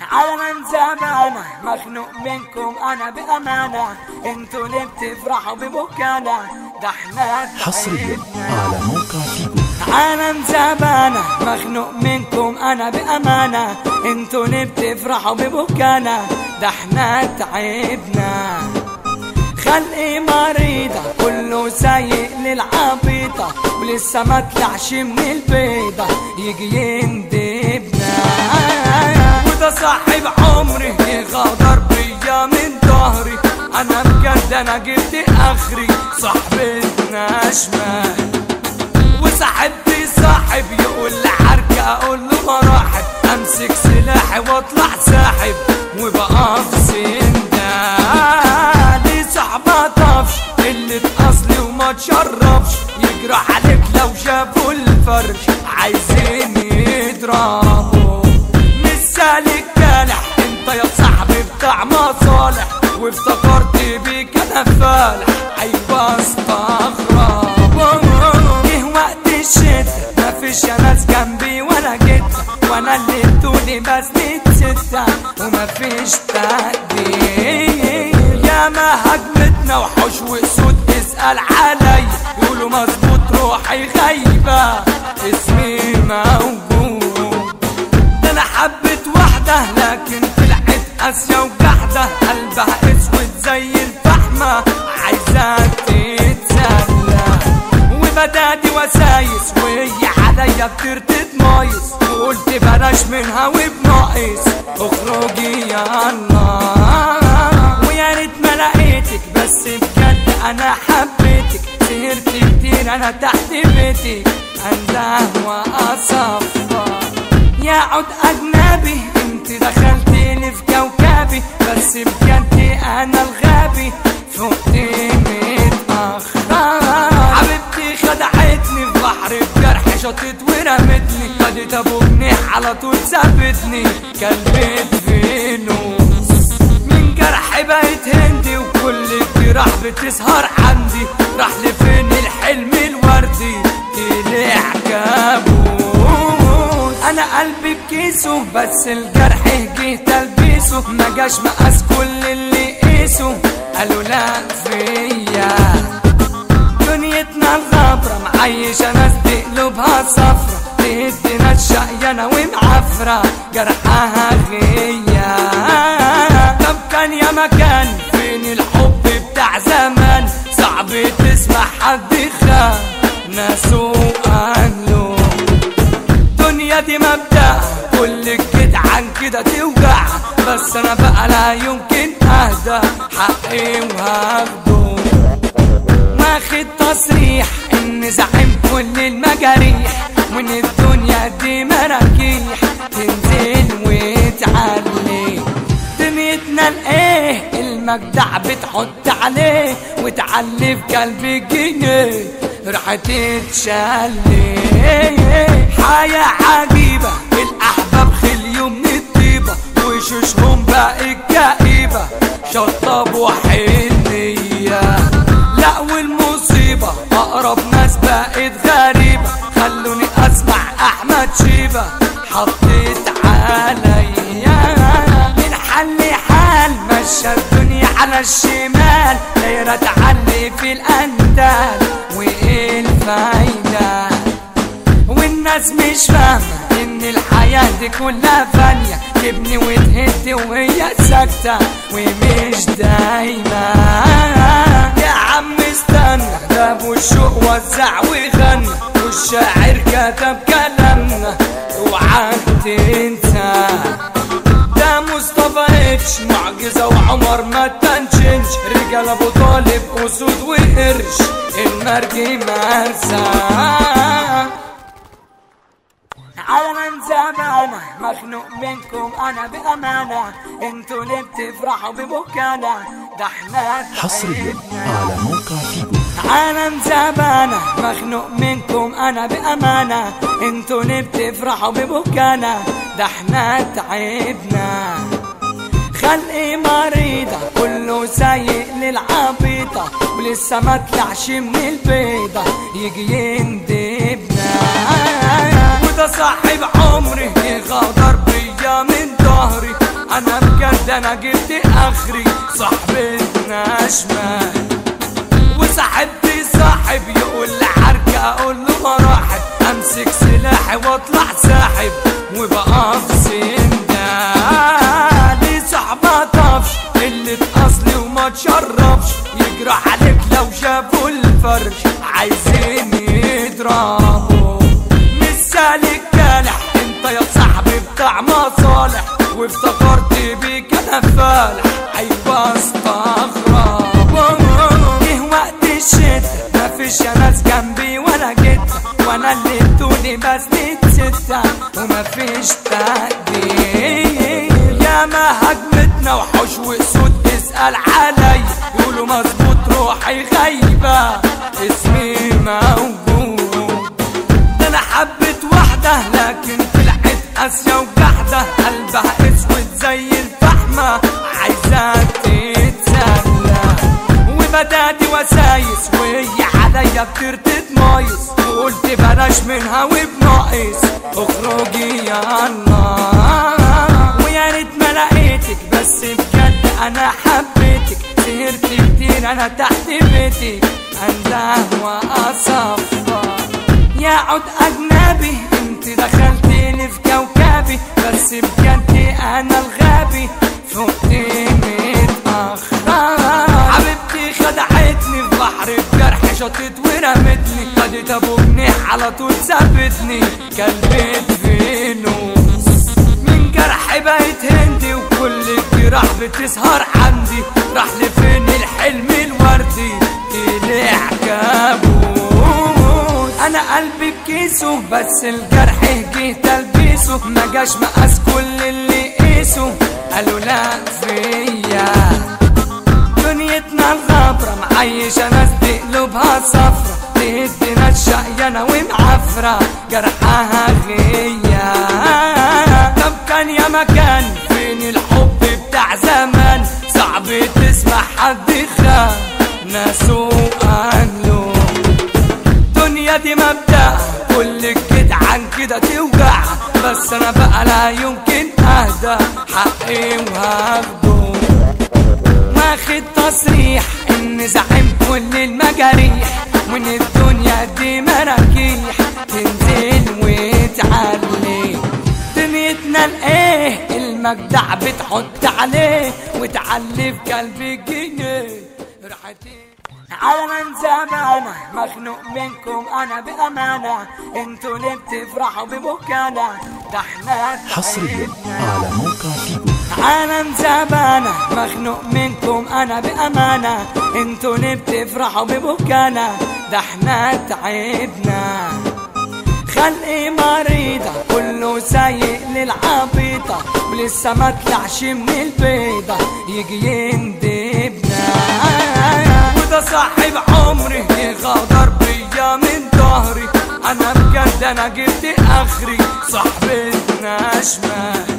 عالم زمانة مخنوق منكم أنا بأمانة. إنتوا اللي بتفرحوا ببكانا ده إحنا حصريا على موقع فيجو عالم زمانة مخنوق منكم أنا بأمانة. إنتوا اللي بتفرحوا ببكانا ده إحنا تعبنا. خلقي مريضة كله سايق للعبيطة. ولسه ما طلعش من البيضة. يجي وده صاحب عمري غدر بيا من ظهري أنا بجد أنا جبت آخري. صاحبتنا شمال وصاحبتي صاحب يقول لي حركة أقول له مراحب أمسك سلاحي وأطلع ساحب. وبقى في سندان دي صحبة طفش اللي أصلي وما تشربش وافتكرت بيك فالح أيوه استغرب. جه وقت الشتا مفيش يا ناس جنبي ولا جيت. وأنا اللي ادوني بس ستة ومفيش تقدير. يا ما هجمتنا وحوش واسود اسأل علي. يقولوا مظبوط روحي غايبة. اسمي موجود. ده أنا حبيت واحدة لكن طلعت قاسية وجحدة. وبدأت وسايس وهي عليا بترتد مايس. وقلت بلاش منها وبناقص. أخرجي يلا ويا ريت ما لقيتك بس بجد أنا حبيتك. سهرت كتير أنا تحت بيتك انده وأصفى. يا عود أجنبي أنت دخلتني في كوكبي. بس بجد أنا الغبي. فقت متأخر. حبيبتي شطت ورمتني. خدت ابو جنيح على طول سابتني كلبت فينوس من جرح بقيت هندي وكل الجراح بتسهر عندي. راح لفين الحلم الوردي؟ طلع كابوس أنا قلبي بكيسه بس الجرح جه تلبيسه. ما جاش مقاس كل اللي قيسه. قالوا لا فيا. دنيتنا معيشة ناس بقلوبها صفرة تهد ناس شقيانة ومعفرة. جرحها غيا طب كان يا مكان فين الحب بتاع زمان. صعب تسمع حد خان ناسه وأهله الدنيا دي مبدأ. كل عن كده توجع بس أنا بقى لا يمكن أهدى. حقي وهاخده. واخد تصريح إن زعيم كل المجاريح وان الدنيا دي مراكيح. تنزل وتعلي. دنيتنا الإيه؟ المجدع بتحط عليه. وتعلي في قلبي جنيه. راح تتشلي. حياة عجيبة. الأحباب خليوا من الطيبة. وشوشهم بقت كئيبة. شطب وحنية شيبة حطيت عليا من حل حال مشى الدنيا على الشمال. دايرة تعلي في الأندال وإيه الفايدة؟ والناس مش فاهمة إن الحياة دي كلها فانية. تبني وتهد وهي ساكتة ومش دايما يا عم استنى ده الشوق وزع وغنى. والشاعر كتب كلامنا اوعاك تنسى. ده مصطفى اتش معجزة وعمر ما تنشنش رجال أبو طالب أسود وقرش المرجي مرسى عالم زمانة مخنوق منكم أنا بأمانة. أنتوا اللي بتفرحوا ببكانا ده إحنا حصريا. على موقع فيجو عالم زمانة مخنوق منكم أنا بأمانة. أنتوا اللي بتفرحوا ببكانا ده إحنا تعبنا. خلقي مريضة كله سايق للعبيطة. ولسه ما طلعش من البيضة يجي يندبنا. وده صاحب عمري غدر بيا من ظهري. أنا بجد أنا جبت آخري. صاحبتنا شمال امسك سلاحي واطلع ساحب وبقى في سندالي صاحبة طفش قلة اصلي وما تشرفش يجرى عليك لو شافوا الفرش عايزين يضربوا مش سالك كالح انت يا صاحبي بتاع مصالح وافتكرت بيك أنا فالح أيوه استغرب جه وقت الشتا مفيش يا ناس جنبي ولا جيت. وأنا اللي بس ستة ومفيش تقدير. يا ما هجمتنا وحوش واسود تسأل علي. يقولوا مظبوط روحي غايبة. اسمي موجود. أنا حبيت واحدة لكن طلعت قاسية وجحدة. قلبها أسود زي الفحمة عايزة تتسلى. وبدأت وسايس وهي عليا بترتد مايس. وقلت بلاش منها وبناقص اخرجي يا النار. ويا ريت ما لقيتك بس بجد أنا حبيتك. سهرت كتير أنا تحت بيتك انده واصفى يا عود أجنبي أنت دخلتني في كوكبي. بس بجد أنا الغبي فوقت متأخر. حبيبتي خدعتني في بحر الجرح شطت ورمتني خدت ابو جنيه على طول سابتني كلبت فينوس من جرح بقيت هندي وكل الجراح بتسهر عندي. راح لفين الحلم الوردي؟ طلع كابوس أنا قلبي بكيسه بس الجرح جه تلبيسه ما جاش مقاس كل اللي قيسه قالوا لا معيشة ناس دي قلوبها صفرة تهدي ناس شقيانة ومعفرة جرحها غيا طب كان يا مكان فين الحب بتاع زمان؟ صعب تسمع حد خان ناسه أهله. الدنيا دي مبدأ كل جدعان كده توجع بس أنا بقى لا يمكن أهدى حقي وهاخده. واخد تصريح ان زعيم كل المجاريح وان الدنيا دي مراكيح تنزل وتعلي. دنيتنا الايه المجدع بتحط عليه وتعلي في قلب الجنيه راحتي. على من زمانة مخنوق منكم أنا بأمانة. أنتوا ليه بتفرحوا ببكانا ده إحنا حصريا. على موقع فيجو عالم زبانة مخنوق منكم أنا بأمانة. أنتوا ليه بتفرحوا ببكانا ده إحنا تعبنا. خلقي مريضة كله سايق للعبيطة. ولسه ما طلعش من البيضة. يجي يندبنا. وده صاحب عمري يغدر بيا من ظهري. أنا بجد أنا جبت آخري. صاحبتنا شمال